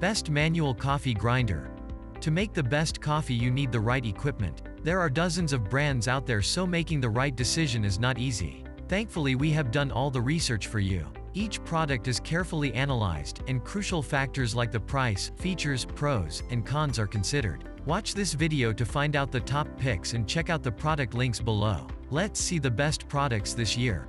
Best Manual Coffee Grinder. To make the best coffee you need the right equipment. There are dozens of brands out there so making the right decision is not easy. Thankfully we have done all the research for you. Each product is carefully analyzed, and crucial factors like the price, features, pros, and cons are considered. Watch this video to find out the top picks and check out the product links below. Let's see the best products this year.